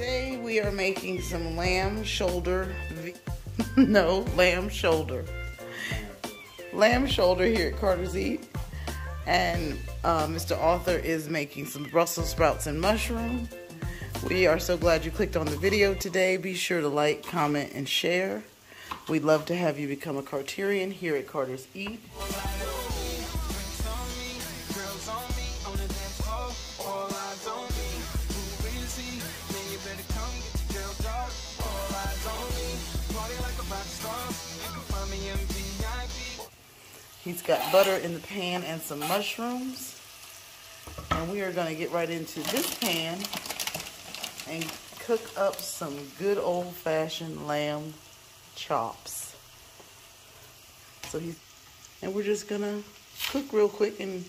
Today we are making some lamb shoulder, no, lamb shoulder. Lamb shoulder here at Carter's Eat. And uh, Mr. Arthur is making some Brussels sprouts and mushroom. We are so glad you clicked on the video today. Be sure to like, comment, and share. We'd love to have you become a Carterian here at Carter's Eat. He's got butter in the pan and some mushrooms. And we are going to get right into this pan and cook up some good old-fashioned lamb chops. So he's, and we're just going to cook real quick and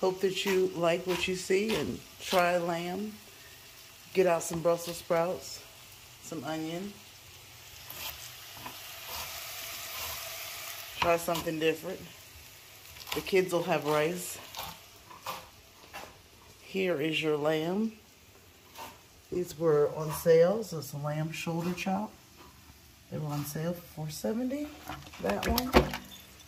hope that you like what you see and try lamb. Get out some Brussels sprouts, some onion. Try something different. The kids will have rice. Here is your lamb. These were on sale, so it's a lamb shoulder chop. They were on sale for 470 that one.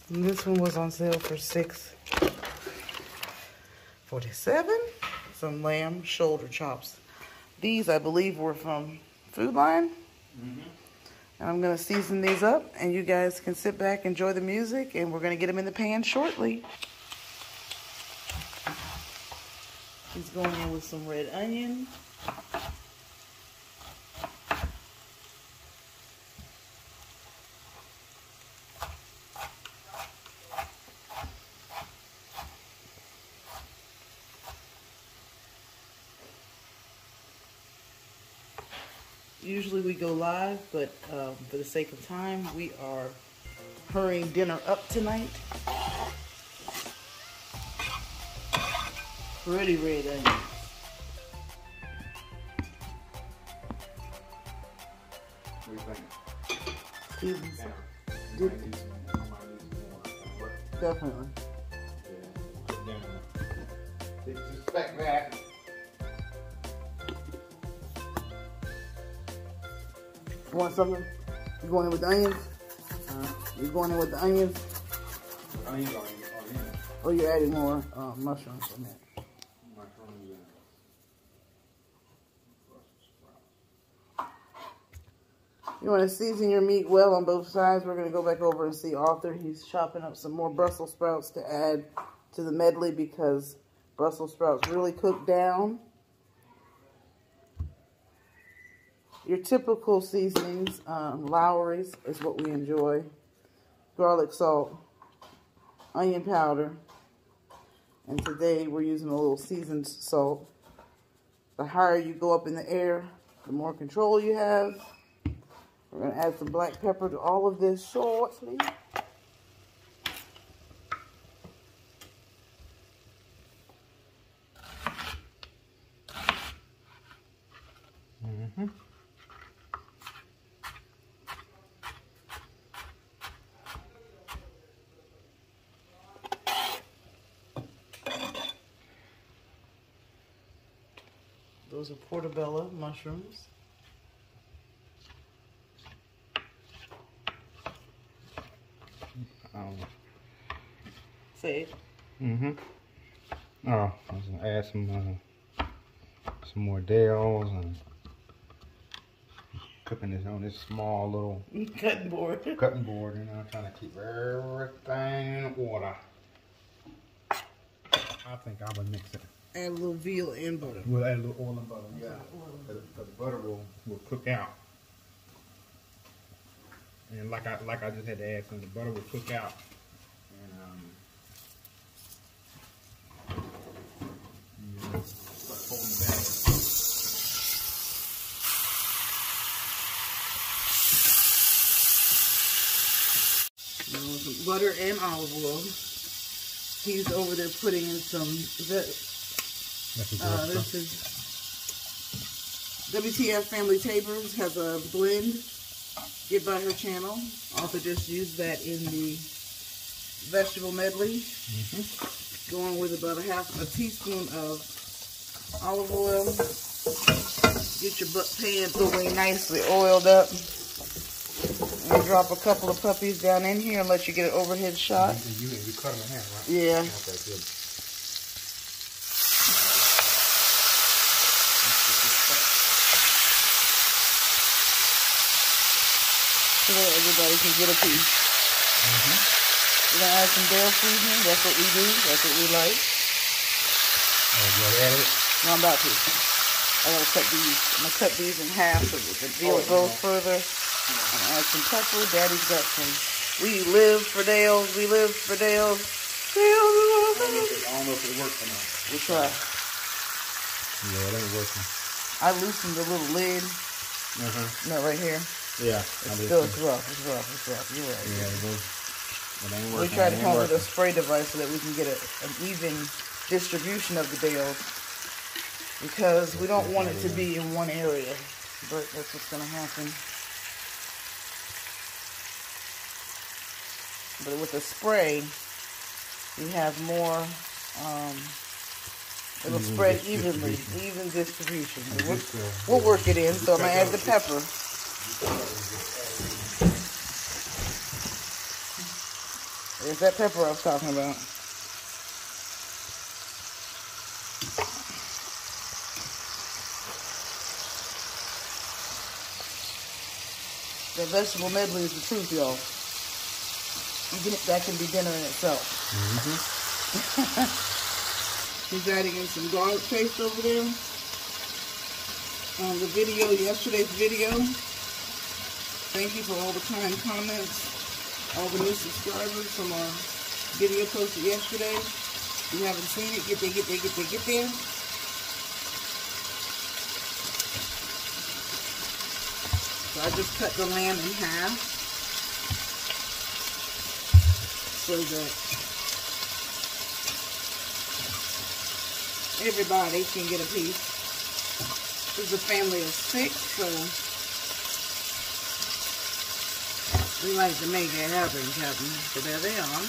And this one was on sale for 647 Some lamb shoulder chops. These, I believe, were from Food Lion. Mm -hmm. And I'm going to season these up, and you guys can sit back, enjoy the music, and we're going to get them in the pan shortly. He's going in with some red onion. Usually we go live, but um, for the sake of time, we are hurrying dinner up tonight. Pretty red onions. Definitely. Yeah. That. You want something? You going in with the onions? Uh, you going in with the onions? Onions are Oh, you're adding more uh, mushrooms in there. You want to season your meat well on both sides. We're going to go back over and see Arthur. He's chopping up some more Brussels sprouts to add to the medley because Brussels sprouts really cook down. Your typical seasonings, um, Lawry's is what we enjoy. Garlic salt, onion powder, and today we're using a little seasoned salt. The higher you go up in the air, the more control you have. We're going to add some black pepper to all of this shortly. Those are portobello mushrooms. Um, Say Mm-hmm. Oh, I was gonna add some uh, some more Dales and cooking this on this small little cutting board. Cutting board, you know, trying to keep everything in order. I think I would mix it. Add a little veal and butter. We'll add a little oil and butter, yeah. Because the butter will, will cook out. And like I like I just had to add some, the butter will cook out. And um, yeah, folding back. butter and olive oil. He's over there putting in some uh, this is WTF Family Tables has a blend. Get by her channel. Also just use that in the vegetable medley. Mm -hmm. Going with about a half a teaspoon of olive oil. Get your butt pan going nicely oiled up. And drop a couple of puppies down in here and let you get an overhead shot. You, you, you cut them in half, right? Yeah. Okay, good. So that everybody can get a piece. We're gonna add some Dale seasoning. That's what we do. That's what we like. Oh, you already added it? No, I'm about to. I gotta cut these. I'm gonna cut these in half so that the deal Oh, goes yeah. further. I'm gonna add some pepper. Daddy's got some. We live for Dales. We live for Dales. Dales. we live for I don't know if it, I don't know if it worked or not. We try. Yeah, it ain't working. I loosened the little lid. Uh-huh. No, right here. Yeah, It's still it's rough. It's rough. It's rough. You're right. Yeah, it was. It ain't We working. tried to come up with a spray device so that we can get a, an even distribution of the Dale's because we don't want it to be in one area. But that's what's going to happen. But with the spray, we have more. Um, it'll Even spread evenly, even distribution. We'll, uh, we'll work it in. So I'm gonna add the pepper. There's that pepper I was talking about. The vegetable medley is the truth, y'all. That can be dinner in itself. Mhm. He's adding in some garlic paste over there. Um, the video, yesterday's video. Thank you for all the kind comments, all the new subscribers from our video posted yesterday. If you haven't seen it, get there, get there, get there, get there. So I just cut the lamb in half so that everybody can get a piece. This is a family of six, so we like to make it happen, Captain. So there they are.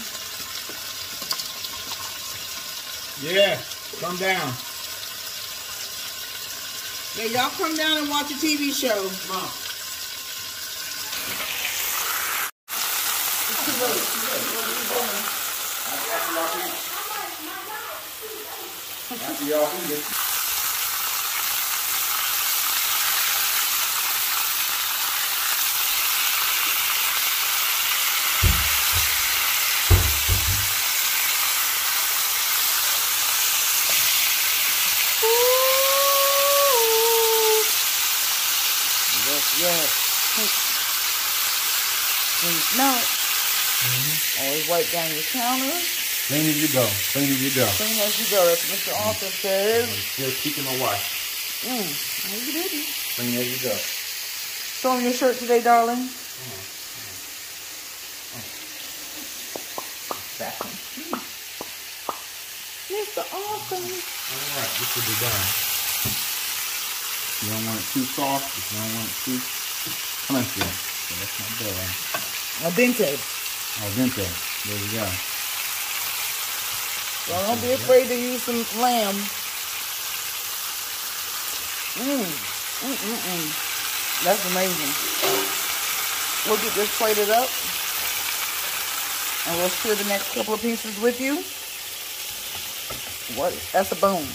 Yeah, come down. Yeah, y'all come down and watch a TV show. On. After y'all eat it. Yes, yes. When you smell it, always wipe down your counter. Clean as you go. Clean as you go. Clean as you go. That's what Mr. Arthur says. Still keeping my wife. Mm, no, you didn't. Clean as you go. Show him your shirt today, darling. Mr. Arthur. Alright, this will be done. You don't want it too soft, you don't want it too crunchy. So that's not bad. Al dente. Al dente. There we go. So don't be afraid to use some lamb. Mmm. Mm, mm, mm. That's amazing. We'll get this plated up. And we'll share the next couple of pieces with you. What? That's a bone.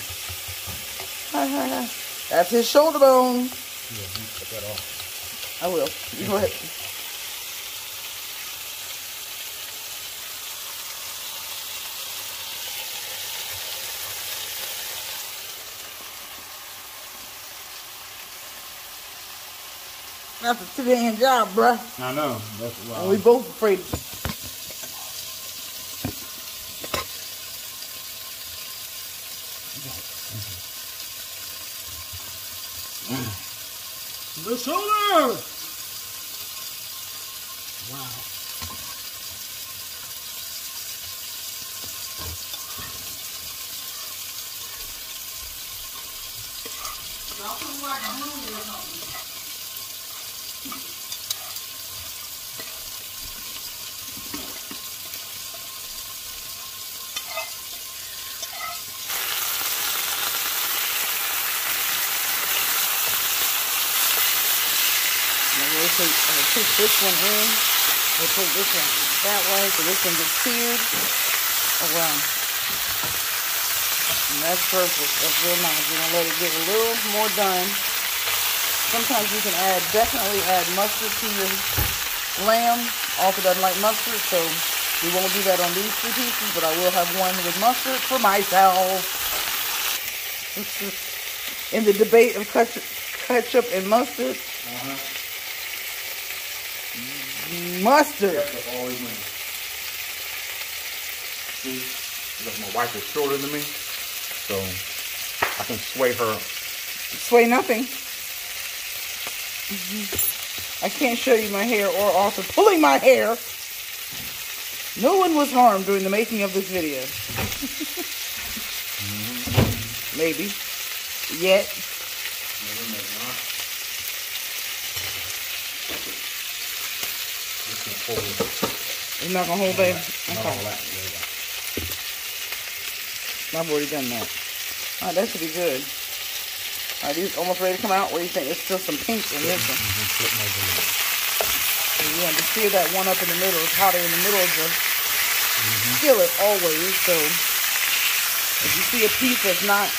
That's his shoulder bone. Yeah, you cut that off. I will. You go ahead. That's a two-day job, bruh. I know. That's why. And we both afraid. the shoulder! Wow. Put or something. Take, gonna push this one in. We'll take this one that way so this one gets seared. around. And that's perfect. That's real nice. We're gonna let it get a little more done. Sometimes you can add, definitely add mustard to your lamb. Also doesn't like mustard, so we won't do that on these three pieces, but I will have one with mustard for myself. In the debate of ketchup and mustard. Uh-huh. Mustard. Ketchup always wins. See, because my wife is shorter than me, so I can sway her. Sway nothing. Mm-hmm. I can't show you my hair or also pulling my hair. No one was harmed during the making of this video. Maybe. Yet. It's not gonna hold, babe. Not all that. Go. I've already done that. Alright, that should be good. Alright, these almost ready to come out. What do you think? There's still some pink in this one. Flip over a. So you want to sear that one up in the middle. It's hotter in the middle of the mm-hmm. skillet always. So if you see a piece that's not,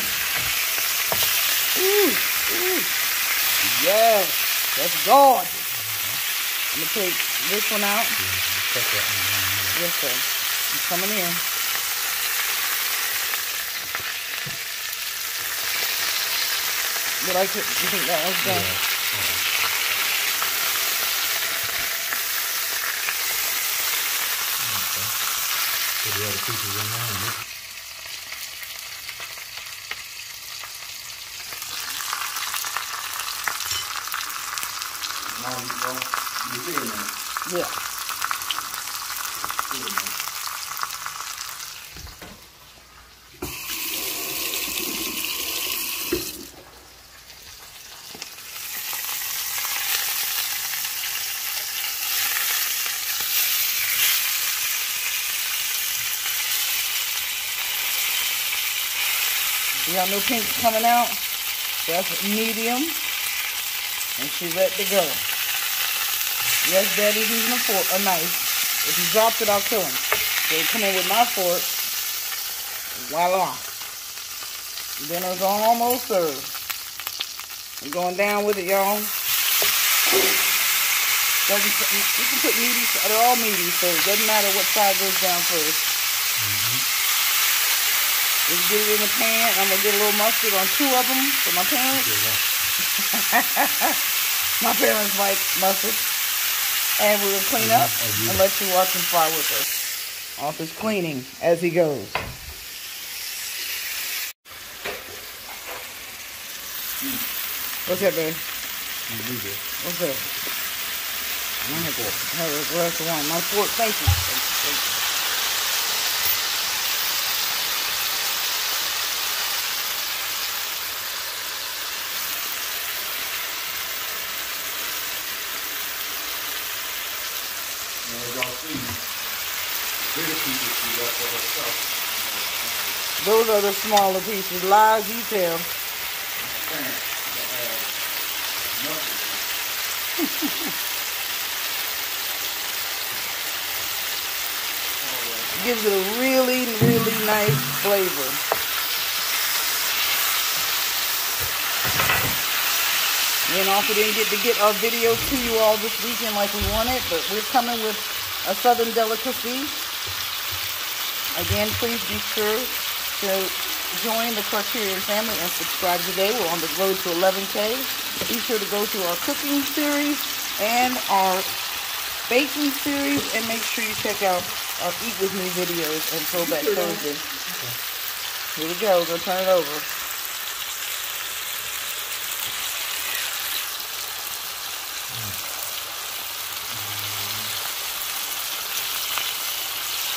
ooh, ooh, yes, that's gorgeous. I'm gonna take this one out. Yes, sir. It's coming in. But I could, you think that one's done? Yeah. Put the other pieces in there. and this- Now you go. You see it now. Yeah. You got no pinks coming out. That's medium. And she's ready to go. Yes, Daddy's using a fork, a knife. If he drops it, I'll kill him. So he come in with my fork. Voila. Dinner's almost served. I'm going down with it, y'all. You can put meaty, they're all meaty, so it doesn't matter what side goes down first. Mm-hmm. Just get it in the pan. I'm gonna get a little mustard on two of them for my parents. My parents like mustard. And we'll clean up and let you watch him fry with us. Off his cleaning as he goes. What's that, babe? You do this. What's that? I have to have a glass of wine. My fork, thank you. Thank you. And as y'all see, bigger pieces we got for ourselves. Those are the smaller pieces. Have nothing. Gives it a really, really nice flavor. And also didn't get to get our video to you all this weekend like we wanted, but we're coming with a southern delicacy. Again, please be sure to join the Carterian family and subscribe today. We're on the road to 11K. Be sure to go to our cooking series and our baking series and make sure you check out our Eat With Me videos and Throwback Thursday. Here we go. To turn it over.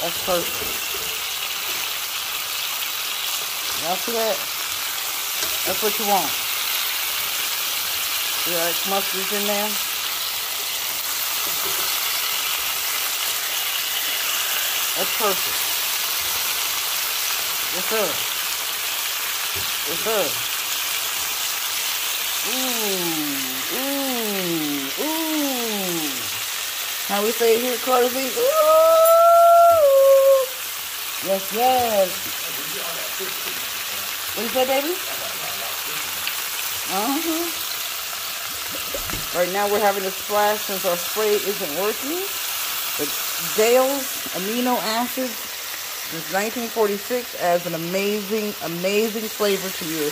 That's perfect. Y'all see that? That's what you want. See that mustard's in there? That's perfect. Yes, sir. Yes, sir. Ooh, ooh, ooh. How we say here at Carter's Eat? Ooh! Yes, yes. What you say, baby? Uh-huh. Right now we're having a splash since our spray isn't working. But Dale's amino acids since 1946 adds an amazing, amazing flavor to your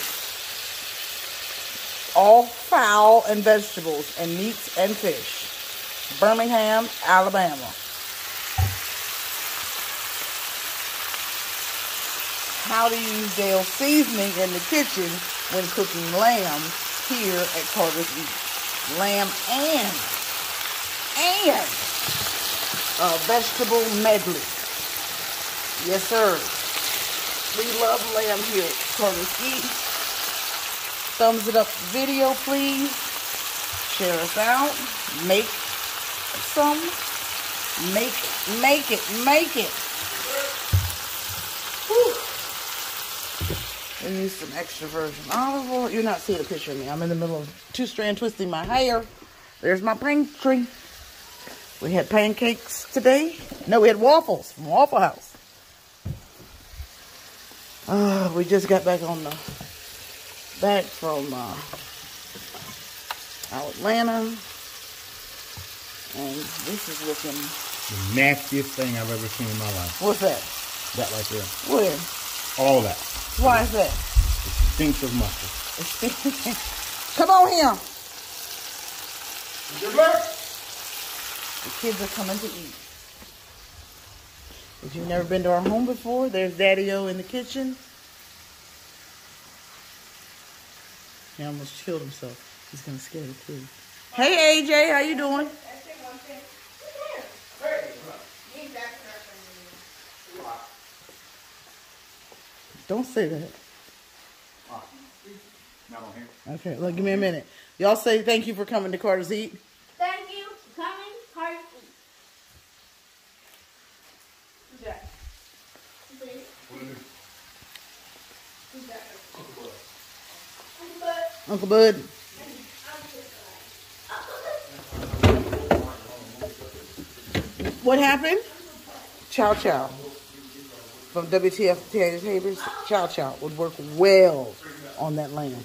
all fowl and vegetables and meats and fish. Birmingham, Alabama. How to use Dale's seasoning in the kitchen when cooking lamb here at Carter's Eat. Lamb and, and a vegetable medley. Yes, sir. We love lamb here at Carter's Eat. Thumbs it up video, please. Share us out. Make some. Make it, make it, make it. We use some extra virgin olive oil. You're not seeing a picture of me. I'm in the middle of two strand twisting my hair. There's my pantry. We had pancakes today. No, we had waffles from Waffle House. Uh, we just got back on the back from uh, Atlanta, and this is looking. The nastiest thing I've ever seen in my life. What's that? That right there. Where? All that. Why is that? It stinks of mustard. Come on here. The kids are coming to eat. If you've never been to our home before, there's Daddy-O in the kitchen. He almost killed himself. He's gonna scare the kids. Hey AJ, how you doing? Don't say that. Not on here. Okay, look, give me a minute. Y'all say thank you for coming to Carter's Eat. Thank you for coming, Carter. Who's that? Who's that? Who's that? Uncle Bud. Uncle Bud. What happened? Chow Chow. From WTF Papers, Chow Chow would work well on that lamb.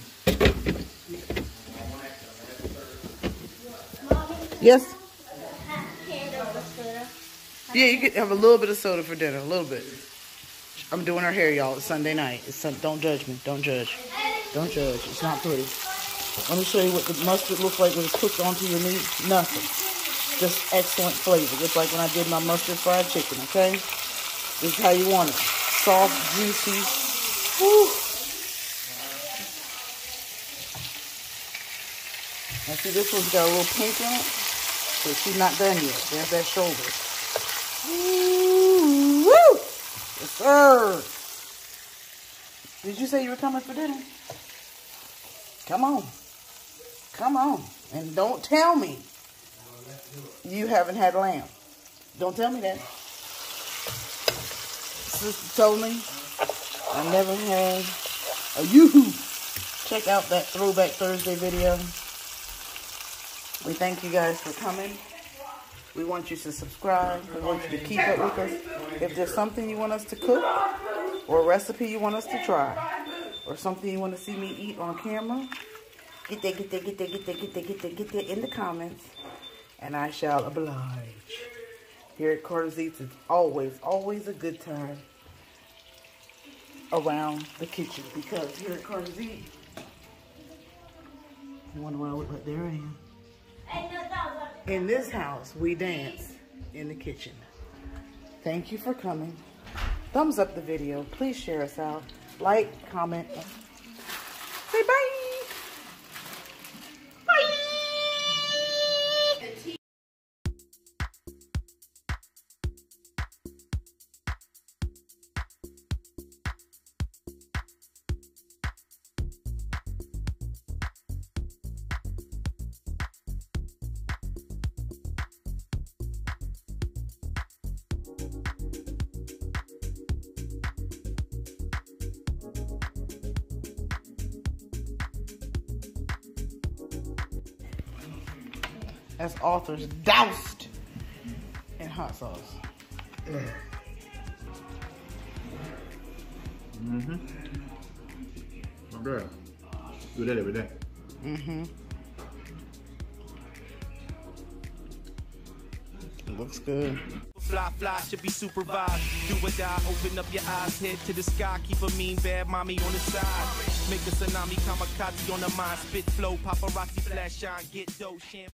Yes? Yeah, you could have a little bit of soda for dinner, a little bit. I'm doing her hair, y'all. It's Sunday night. It's sun- don't judge me. Don't judge. Don't judge. It's not pretty. Let me show you what the mustard looks like when it's cooked onto your meat. Nothing. Just excellent flavor. Just like when I did my mustard fried chicken, okay? This is how you want it. Soft, juicy. Woo. Now see, this one's got a little pink in it. So she's not done yet. There's that shoulder. Woo! Yes, sir. Did you say you were coming for dinner? Come on. Come on. And don't tell me you haven't had lamb. Don't tell me that. Sister told me I never had a yoo-hoo. Check out that Throwback Thursday video. We thank you guys for coming. We want you to subscribe. We want you to keep up with us. If there's something you want us to cook, or a recipe you want us to try, or something you want to see me eat on camera, get that, get that, get that, get that, get that, get that, get that in the comments, and I shall oblige. Here at Carter's Eats, it's always, always a good time around the kitchen because here at Carter's Eats, you wonder I look like there I am. Hey, no, that was In this house, we dance in the kitchen. Thank you for coming. Thumbs up the video. Please share us out. Like, comment. Say. Bye. As authors doused in hot sauce. Mm-hmm. Not bad. Do that every day. Mm-hmm. It looks good. Fly, fly, should be supervised. Do or die, open up your eyes, head to the sky. Keep a mean, bad mommy on the side. Make a tsunami, kamikaze on the mind. Spit flow, paparazzi, flash shine, get dough, champagne.